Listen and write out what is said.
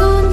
sun.